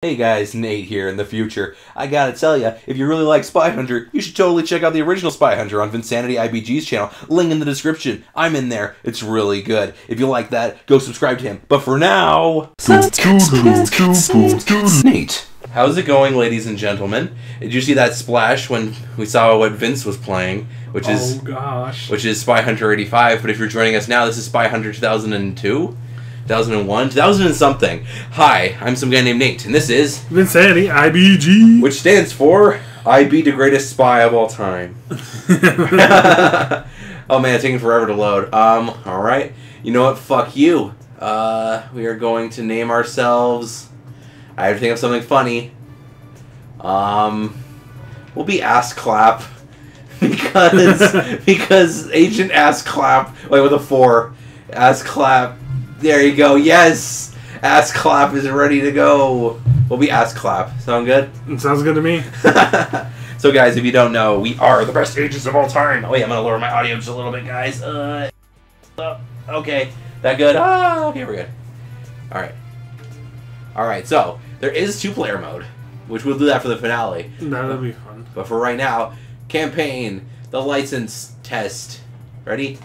Hey guys, Nate here in the future. I gotta tell ya, if you really like Spy Hunter, you should totally check out the original Spy Hunter on Vinsanity IBG's channel. Link in the description. I'm in there. It's really good. If you like that, go subscribe to him. But for now, Nate. How's it going, ladies and gentlemen? Did you see that splash when we saw what Vince was playing, which is oh gosh. which is Spy Hunter 85? But if you're joining us now, this is Spy Hunter 2002. 2001, 2000 and something. Hi, I'm some guy named Nate, and this is, Vinsanity IBG. which stands for I Be the Greatest Spy of All Time. oh man, it's taking forever to load. Um, alright. You know what? Fuck you. Uh, we are going to name ourselves. I have to think of something funny. Um, we'll be Ass Clap. Because, because Agent Ass Clap, wait, with a four. Ass Clap. There you go. Yes! Ass Clap is ready to go. We'll be Ass Clap. Sound good? It sounds good to me. so, guys, if you don't know, we are the best agents of all time. Oh, wait, I'm gonna lower my audio just a little bit, guys. Uh, uh, okay, that good? Ah, okay, we're good. All right, all right. So there is two-player mode, which we'll do that for the finale. That'll be fun. But for right now, campaign, the license test. Ready?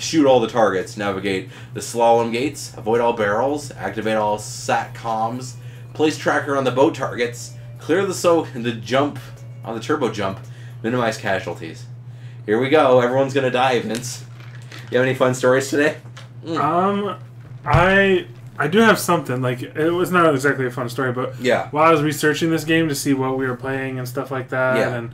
Shoot all the targets. Navigate the slalom gates. Avoid all barrels. Activate all sat comms. Place tracker on the boat targets. Clear the so the jump on the turbo jump. Minimize casualties. Here we go. Everyone's gonna die, Vince. You have any fun stories today? Um, I I do have something like it was not exactly a fun story, but Yeah. while I was researching this game to see what we were playing and stuff like that, Yeah. and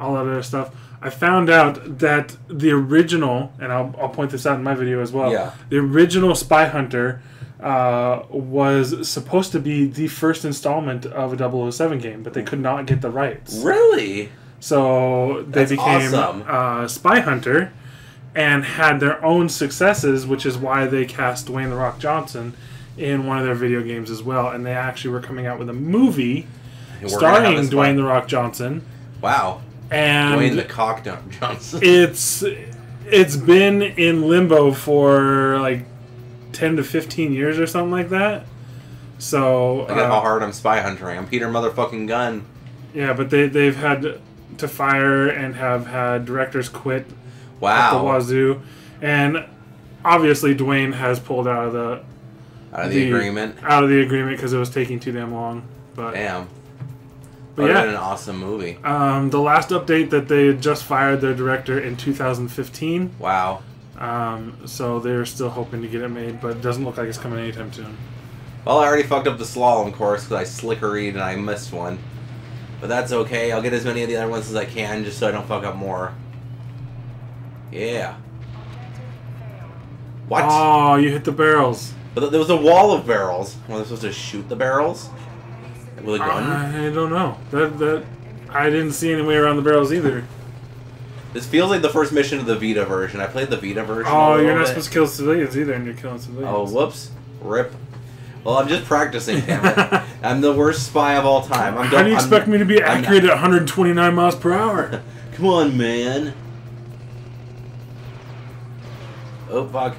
all that other stuff, I found out that the original, and I'll, I'll point this out in my video as well. Yeah. The original Spy Hunter uh, was supposed to be the first installment of a 007 game, but they could not get the rights. Really? So they That's became awesome. uh, Spy Hunter and had their own successes, which is why they cast Dwayne the Rock Johnson in one of their video games as well. And they actually were coming out with a movie And we're gonna have starring Dwayne the Rock Johnson, Wow. And Dwayne the Cock Dump Johnson. it's it's been in limbo for like ten to fifteen years or something like that. So Look at uh, how hard I'm spy hunting. I'm Peter motherfucking Gunn. yeah, but they they've had to fire and have had directors quit at the Wow. wazoo, and obviously Dwayne has pulled out of the Out of the, agreement. out of the agreement because it was taking too damn long. But Damn. But yeah. an awesome movie. um, the last update that they had just fired their director in 2015, Wow. um, so they're still hoping to get it made, but it doesn't look like it's coming anytime soon. Well, I already fucked up the slalom course because I slickeried and I missed one. But that's okay. I'll get as many of the other ones as I can just so I don't fuck up more. Yeah. What? Oh, you hit the barrels. But there was a wall of barrels. Was I supposed to shoot the barrels? With a gun? I don't know. That that I didn't see any way around the barrels either. This feels like the first mission of the Vita version. I played the Vita version. Oh, you're not bit. supposed to kill civilians either, and you're killing civilians. Oh, whoops. Rip. Well, I'm just practicing, damn it. I'm the worst spy of all time. I'm How do you I'm- expect me to be accurate at 129 miles per hour? Come on, man. Oh, fuck.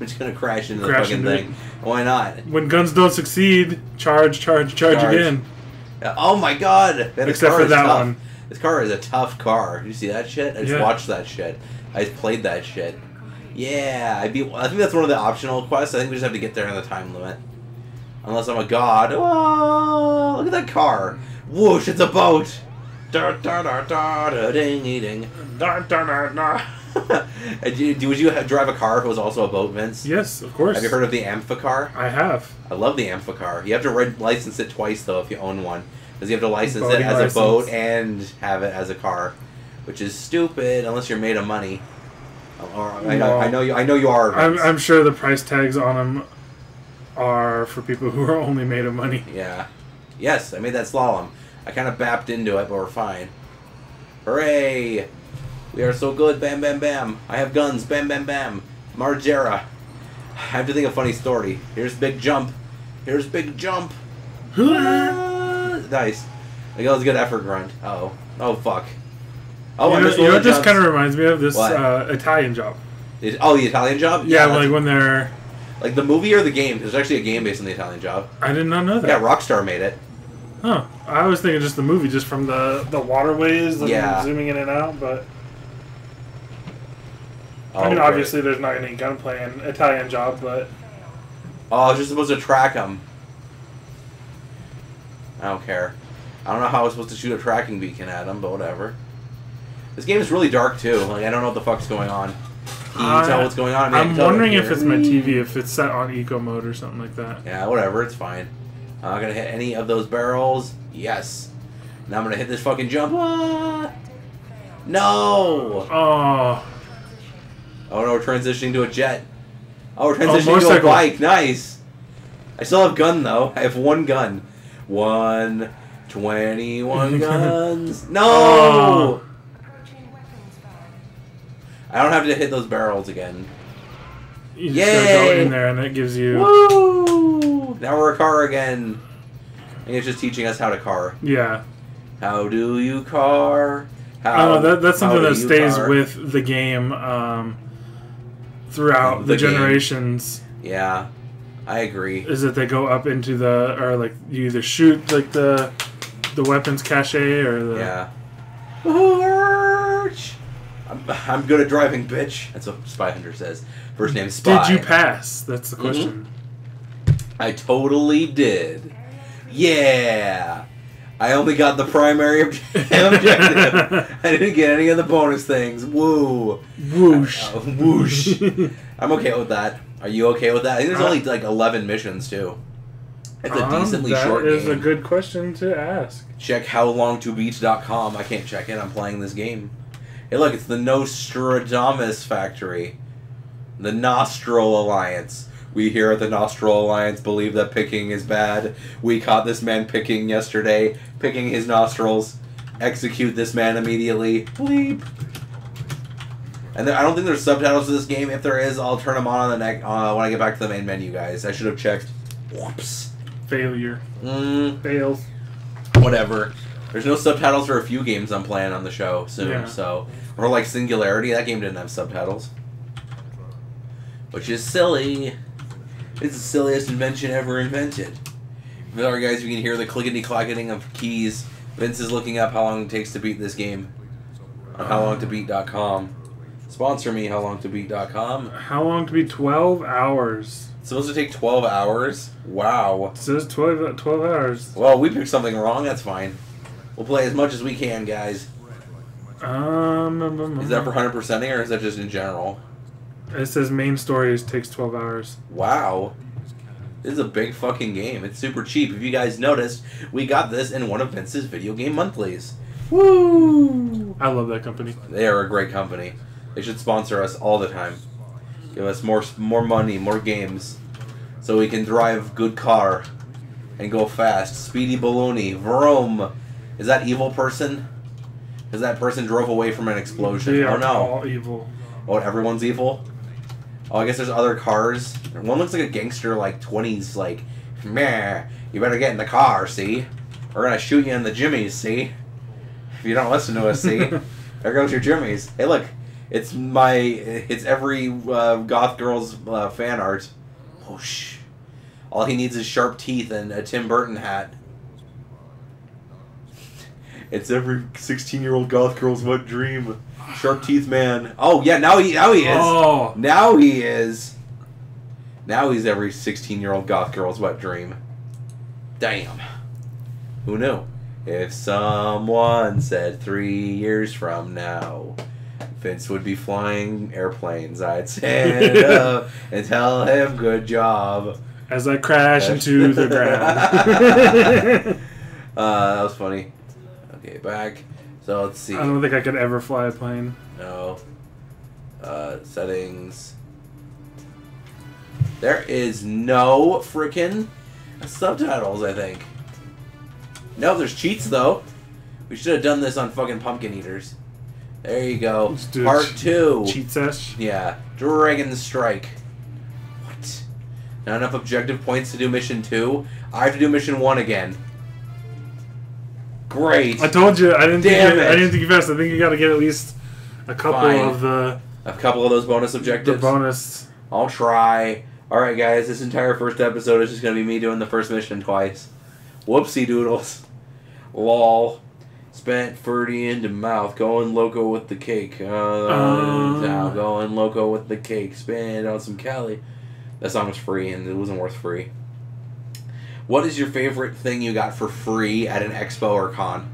I'm just gonna crash into the fucking into it. Why not? When guns don't succeed, charge, charge, charge, Charge. again. Oh my god! That Except for that tough. one. This car is a tough car. Did you see that shit? I just Yeah. watched that shit. I just played that shit. Yeah, I be. I think that's one of the optional quests. I think we just have to get there in the time limit. Unless I'm a god. Oh, look at that car! Whoosh! It's a boat. Da da da da da ding ding. Da da da da. And do, do- would you drive a car if it was also a boat, Vince? Yes, of course. Have you heard of the Amphicar? I have. I love the Amphicar. You have to license it twice though if you own one, because you have to license it Boating as license. a boat and have it as a car, which is stupid unless you're made of money. Or I, know, No. I know you. I know you are. I'm. I'm sure the price tags on them are for people who are only made of money. Yeah. Yes, I made that slalom. I kind of bapped into it, but we're fine. Hooray! We are so good. Bam, bam, bam. I have guns. Bam, bam, bam. Margera. I have to think of a funny story. Here's big jump. Here's big jump. Nice. That was a good effort grunt. Oh. Oh, fuck. Oh, I you know, you know what this kind of reminds me of? This uh, Italian job. Is- Oh, the Italian job? Yeah, that's- like when they're Like the movie or the game? There's actually a game based on the Italian Job. I did not know that. Yeah, Rockstar made it. Huh. I was thinking just the movie, just from the the waterways Yeah. zooming in and out. But Oh, I mean, great. obviously, there's not any gunplay in Italian Job, but Oh, I was just supposed to track him. I don't care. I don't know how I was supposed to shoot a tracking beacon at him, but whatever. This game is really dark too. Like I don't know what the fuck's going on. Can you I- tell what's going on? I mean, I I'm can wondering if it's my TV, if it's set on eco mode or something like that. Yeah, whatever. It's fine. I'm not gonna hit any of those barrels. Yes. Now I'm gonna hit this fucking jump. Ah! No. Oh, Oh no, we're transitioning to a jet. Oh, we're transitioning to a bike. Nice. I still have gun though. I have one gun. One. 21 guns. No! Oh. I don't have to hit those barrels again. You just gotta go Yay! in there and it gives you. Woo! Now we're a car again. I think it's just teaching us how to car. Yeah. How do you car? How, know. That, that's something that stays car? with the game um, throughout The the, game. generations. Yeah, I agree. Is that they go up into the or like you either shoot like the the weapons cache or the Yeah. Arch! I'm, I'm good at driving, bitch. That's what Spy Hunter says. First name Spy. Did you pass? That's the Mhm. question. I totally did. Yeah. I only got the primary objective. I didn't get any of the bonus things. Woo. Whoosh. Uh, whoosh. I'm okay with that. Are you okay with that? I think there's Uh, only like 11 missions too. It's a Um, decently that short is game. a good question to ask. Check howlongtobeat.com. I can't check it. I'm playing this game. Hey, look, it's the Nostradamus factory. The Nostril Alliance. We here at the Nostril Alliance believe that picking is bad. We caught this man picking yesterday, picking his nostrils. Execute this man immediately. Bleep. And I don't think there's subtitles to this game. If there is, I'll turn them on on the neck uh, when I get back to the main menu, guys. I should have checked. Whoops. Failure. Mm, Fails. whatever. There's no subtitles for a few games I'm playing on the show soon, Yeah. so or like Singularity, that game didn't have subtitles, which is silly. It's the silliest invention ever invented. Sorry guys, you can hear the clickety clacketing of keys. Vince is looking up how long it takes to beat this game on howlongtobeat.com. Sponsor me, howlongtobeat.com. How long to be 12 hours? It's supposed to take 12 hours. Wow. It says 12, 12 hours. Well, we picked something wrong. That's fine. We'll play as much as we can, guys. Um, um, um, Is that for hundred percenting or is that just in general? It says main stories takes 12 hours. Wow. This is a big fucking game. It's super cheap. If you guys noticed, we got this in one of Vince's video game monthlies. Woo! I love that company. They are a great company. They should sponsor us all the time. Give us more more money, more games, so we can drive good car and go fast. Speedy baloney, vroom. Is that evil person? Because that person drove away from an explosion. They oh are no! all evil. Oh, everyone's evil. Oh, I guess there's other cars. One looks like a gangster, like twenties, like, meh. You better get in the car, see? We're gonna shoot you in the jimmies, see? If you don't listen to us, see? there goes your jimmies. Hey, look, it's my, it's every uh, goth girl's uh, fan art. Whoosh. All he needs is sharp teeth and a Tim Burton hat. It's every sixteen-year-old goth girl's wet dream. Sharp teeth man. Oh yeah, now he now he is. Oh, Now he is. Now he's every 16 year old goth girl's wet dream. Damn. Who knew? If someone said three years from now, Vince would be flying airplanes, I'd stand up and tell him good job. as I crash into the ground. Uh, that was funny. Okay, back. So let's see. I don't think I could ever fly a plane. No. Uh, settings. There is no freaking subtitles, I think. No, there's cheats, though. We should have done this on fucking Pumpkin Eaters. There you go. Let's do Part 2. Cheat sesh. Yeah. Dragon Strike. What? Not enough objective points to do mission 2? I have to do mission 1 again. Great. I told you I didn't Damn think you, it. I didn't think you fast. I think you got to get at least a couple Fine. of the A couple of those bonus the objectives. bonus. I'll try. Alright, guys, this entire first episode is just gonna be me doing the first mission twice. Whoopsie doodles. Lol. Spent 30 into mouth, going loco with the cake. Uh, Uh. now going loco with the cake. Spend on some Cali. That song was free and it wasn't worth free. What is your favorite thing you got for free at an expo or con?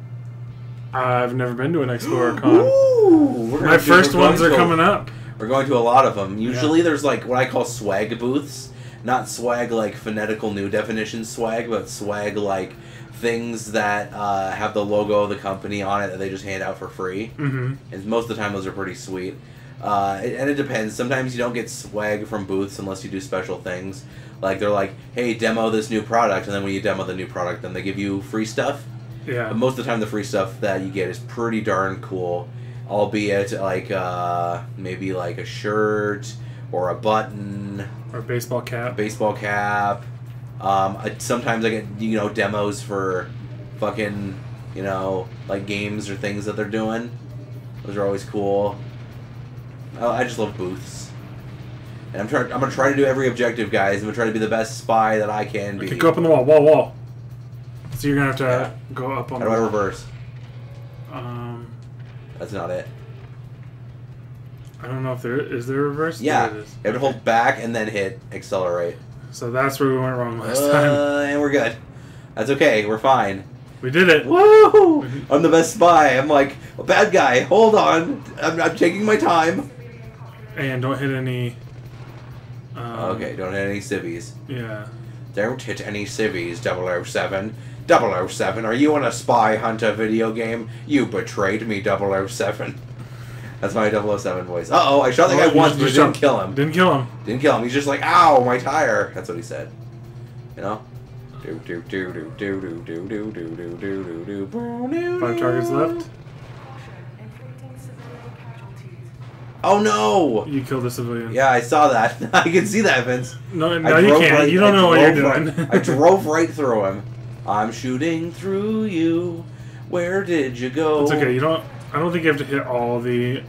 I've never been to an expo or con. Ooh, My do- first ones are to coming up. We're going to a lot of them. Usually there's like what I call swag booths. Not swag like phonetical new definition swag, but swag like things that uh, have the logo of the company on it that they just hand out for free. Mm-hmm. And most of the time those are pretty sweet. Uh, and it depends. Sometimes you don't get swag from booths unless you do special things. Like they're like, hey, demo this new product, and then when you demo the new product, then they give you free stuff. Yeah. But most of the time, the free stuff that you get is pretty darn cool, albeit like uh, maybe like a shirt or a button, Or baseball a cap. baseball cap. Um, I, sometimes I get you know demos for fucking you know like games or things that they're doing. Those are always cool. I, I just love booths. And I'm trying. I'm gonna try to do every objective, guys. I'm gonna try to be the best spy that I can be. Okay, go up on the wall. Wall, wall. So you're gonna have to Yeah. go up on How the do I reverse? Um, That's not it. I don't know if there is there a reverse. Yeah, There it is. you have to hold back and then hit accelerate. So that's where we went wrong last time. Uh, and we're good. That's okay. We're fine. We did it. Woo! I'm the best spy. I'm like a bad guy. Hold on. I'm, I'm taking my time. And don't hit any. Um, okay, don't hit any civvies. Yeah. Don't hit any civvies, 007. 007, are you in a spy hunter video game? You betrayed me, 007. That's my 007 voice. Uh oh, I shot the guy Oh, once, but didn't kill him. Didn't kill him. Didn't kill him. He's just like, ow, my tire. That's what he said. You know? Do do do do do do do do do do do do do. Five targets left. Oh no! You killed a civilian. Yeah, I saw that. I can see that, Vince. No, no, you can't. right- you don't I know what you're doing. right- I drove right through him. I'm shooting through you. Where did you go? It's okay. You don't. I don't think you have to hit all the.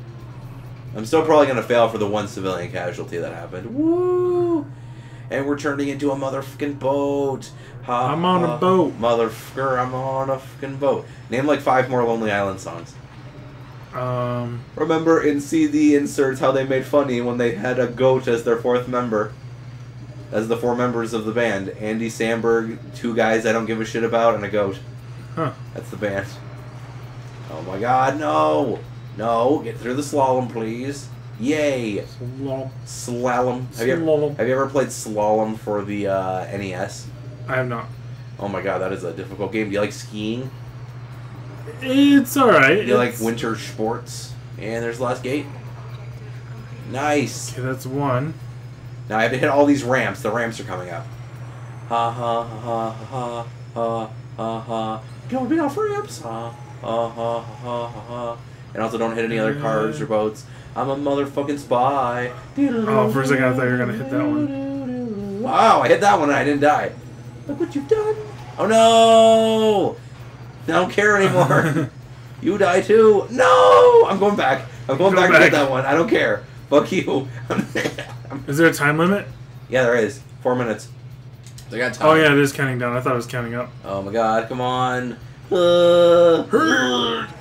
I'm still probably gonna fail for the one civilian casualty that happened. Woo! And we're turning into a motherfucking boat. Ha, I'm on a boat. Motherfucker, I'm on a fucking boat. Name like five more Lonely Island songs. Um. Remember in CD inserts how they made funny when they had a goat as their fourth member? As the four members of the band. Andy Samberg, two guys I don't give a shit about, and a goat. Huh. That's the band. Oh my god, no! No, get through the slalom, please. Yay! Lol. Slalom. Have you, ever, Slalom. have you ever played slalom for the uh, NES? I have not. Oh my god, that is a difficult game. Do you like skiing? It's all right. You like winter sports? And there's the last gate. Nice. Okay, that's one. Now I have to hit all these ramps. The ramps are coming up. Ha ha ha ha ha ha ha. Don't be off ramps. Ha ha ha ha ha ha. And also don't hit any other cars or boats. I'm a motherfucking spy. Oh, for a second I thought you were gonna hit that one. Wow, I hit that one and I didn't die. Look what you've done. Oh no! I don't care anymore. you die too. No! I'm going back. I'm going Go back, to hit that one. I don't care. Fuck you. Is there a time limit? yeah, there is. Four minutes. I got time. Oh yeah, it is counting down. I thought it was counting up. Oh my god, come on. Uh,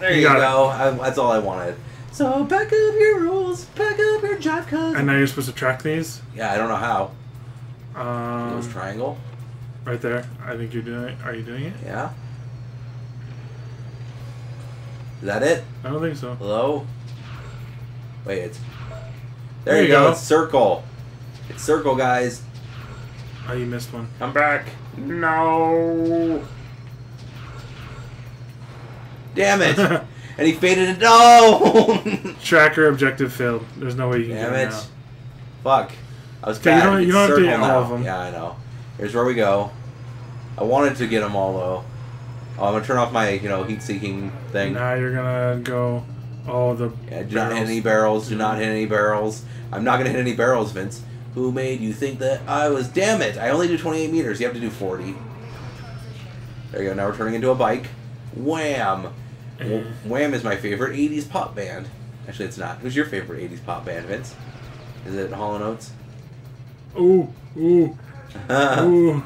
there you, You go. I, that's all I wanted. So back up your rules, back up your jive cuz. And now you're supposed to track these. Yeah, I don't know how. Um, Those triangle. right there. I think you're doing. It. Are you doing it? Yeah. Is that it? I don't think so. Hello? Wait, it's. There, There you you go. go. It's circle. It's circle, guys. Oh, you missed one. I'm back. No. Damn it. and he faded it. No. Tracker objective failed. There's no way you can Damn get it. it now. Fuck. I was Okay, you don't- you It's don't have to circle all now. of them. Yeah, I know. Here's where we go. I wanted to get them all though. Oh, I'm gonna turn off my, you know, heat-seeking thing. Now you're gonna go. Oh, the. Yeah, do not hit barrels. any barrels. Do not hit any barrels. I'm not gonna hit any barrels, Vince. Who made you think that I was? Damn it! I only do 28 meters. You have to do 40. There you go. Now we're turning into a bike. Wham! Wham is my favorite 80s pop band. Actually, it's not. Who's your favorite 80s pop band, Vince? Is it Hall Oates? Ooh, ooh, ooh.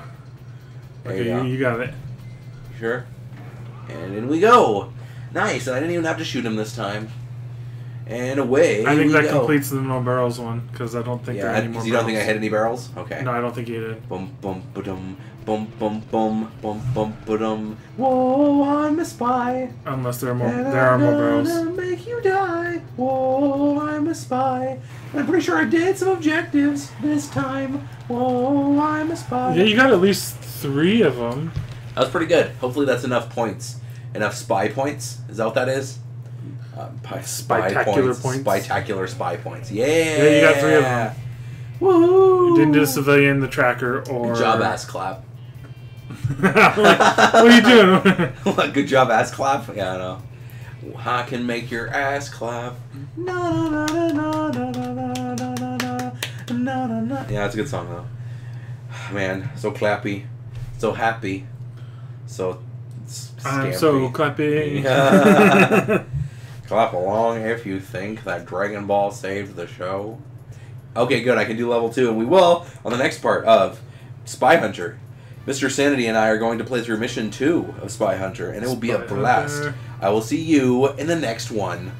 Okay, you you, go. you got it. Sure. And in we go. Nice. And I didn't even have to shoot him this time. And away. I think that go. completes the no barrels one because I don't think there Yeah, are any more. you don't think I hit any barrels? Okay. No, I don't think you did. Bum bum ba-dum. Bum bum bum bum bum ba-dum. Whoa, I'm a spy. Unless there are more. And There are I'm more barrels. gonna make you die. Whoa, I'm a spy. And I'm pretty sure I did some objectives this time. Whoa, I'm a spy. Yeah, you got at least three of them. That was pretty good. Hopefully that's enough points. Enough spy points. Is that what that is? Uh, pi- spy Spectacular points. points. Spectacular spy points. Yeah. Yeah, you got three of them. Woo! You didn't do the civilian, the tracker, or Good job, ass clap. like, what are you doing? Good job, ass clap. Yeah, I know. I can make your ass clap. Na, na, na, na, na, na, na, na, na, na, na, na, na. Yeah, it's a good song though. Man, so clappy, so happy, so. I'm so clapping. Clap along if you think that Dragon Ball saved the show. Okay, good. I can do level two, and we will on the next part of Spy Hunter. Mr. Sanity and I are going to play through mission two of Spy Hunter, and it will be a blast. Hunter. I will see you in the next one.